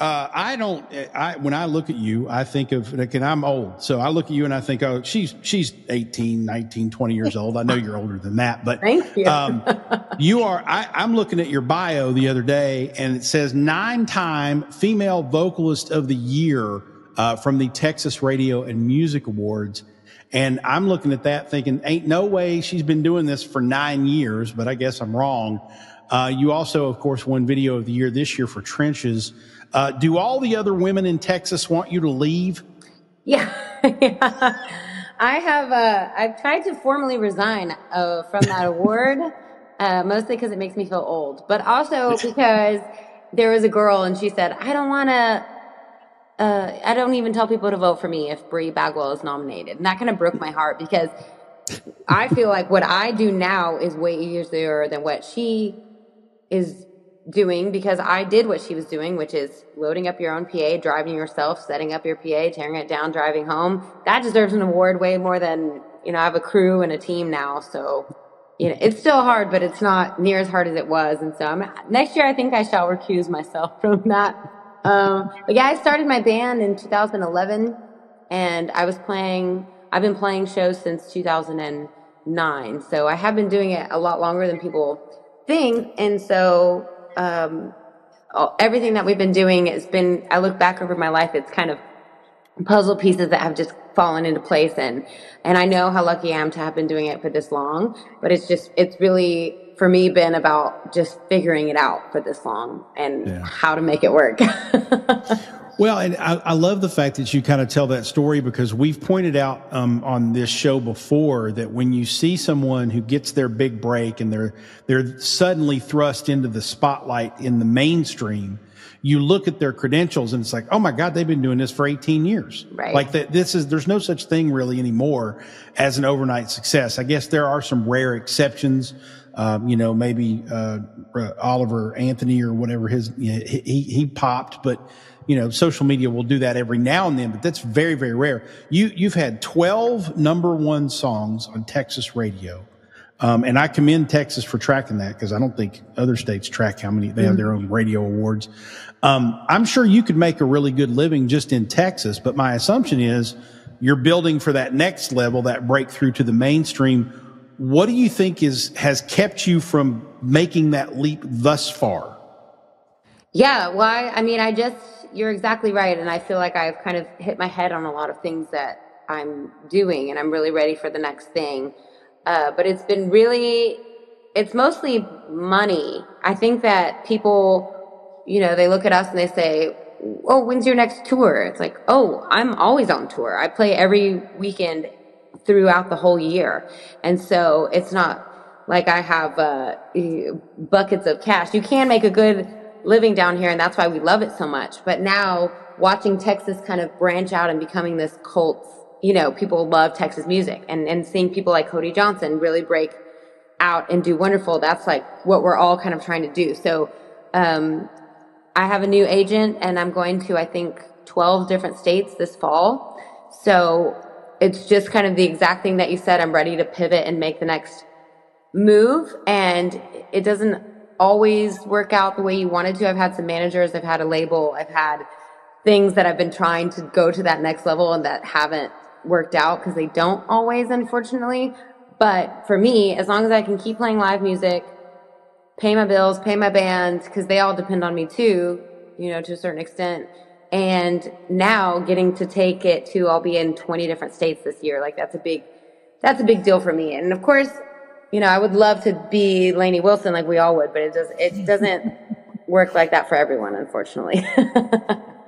Uh, I don't. I when I look at you, I think of like, and I'm old, so I look at you and I think, oh, she's she's 18, 19, 20 years old. I know you're older than that, but thank you. um, you are. I, I'm looking at your bio the other day, and it says nine-time female vocalist of the year uh, from the Texas Radio and Music Awards. And I'm looking at that thinking, ain't no way she's been doing this for nine years, but I guess I'm wrong. Uh, you also, of course, won Video of the Year this year for Trenches. Uh, do all the other women in Texas want you to leave? Yeah. I have, uh, I've tried to formally resign uh, from that award, uh, mostly because it makes me feel old, but also because there was a girl and she said, I don't want to, uh, I don't even tell people to vote for me if Bri Bagwell is nominated. And that kind of broke my heart because I feel like what I do now is way easier than what she is doing because I did what she was doing, which is loading up your own PA, driving yourself, setting up your PA, tearing it down, driving home. That deserves an award way more than, you know, I have a crew and a team now. So, you know, it's still hard, but it's not near as hard as it was. And so I'm, next year, I think I shall recuse myself from that. Um, but yeah, I started my band in 2011 and I was playing, I've been playing shows since 2009. So I have been doing it a lot longer than people And so um, everything that we've been doing has been, I look back over my life, it's kind of puzzle pieces that have just fallen into place. And, and I know how lucky I am to have been doing it for this long, but it's just, it's really, for me, been about just figuring it out for this long and yeah. how to make it work. Well, and I, I, love the fact that you kind of tell that story because we've pointed out um, on this show before that when you see someone who gets their big break and they're they're suddenly thrust into the spotlight in the mainstream, you look at their credentials and it's like, oh my God, they've been doing this for 18 years. Right. Like that, this is, there's no such thing really anymore as an overnight success. I guess there are some rare exceptions. Um, you know, maybe, uh, Oliver Anthony or whatever his, you know, he, he popped, but you know, social media will do that every now and then, but that's very, very rare. You, you've had 12 number one songs on Texas radio. Um, and I commend Texas for tracking that because I don't think other states track how many they have their own radio awards. Um, I'm sure you could make a really good living just in Texas, but my assumption is you're building for that next level, that breakthrough to the mainstream. What do you think is has kept you from making that leap thus far? Yeah, well, I, mean, I just you're exactly right. And I feel like I've kind of hit my head on a lot of things that I'm doing and I'm really ready for the next thing. Uh, but it's been really, it's mostly money. I think that people, you know, they look at us and they say, Oh, when's your next tour? It's like, Oh, I'm always on tour. I play every weekend throughout the whole year. And so it's not like I have, uh, buckets of cash. You can make a good living down here, and that's why we love it so much. But now watching Texas kind of branch out and becoming this cult, you know, people love Texas music, and and seeing people like Cody Johnson really break out and do wonderful. That's like what we're all kind of trying to do. So, um, I have a new agent, and I'm going to I think 12 different states this fall. So it's just kind of the exact thing that you said. I'm ready to pivot and make the next move, and it doesn't always work out the way you wanted to. I've had some managers, I've had a label, I've had things that I've been trying to go to that next level and that haven't worked out because they don't always, unfortunately. But for me, as long as I can keep playing live music, pay my bills, pay my band, because they all depend on me too, you know, to a certain extent. And now getting to take it to, I'll be in 20 different states this year. Like that's a big, that's a big deal for me. And of course, you know, I would love to be Lainey Wilson like we all would, but it does it doesn't work like that for everyone, unfortunately.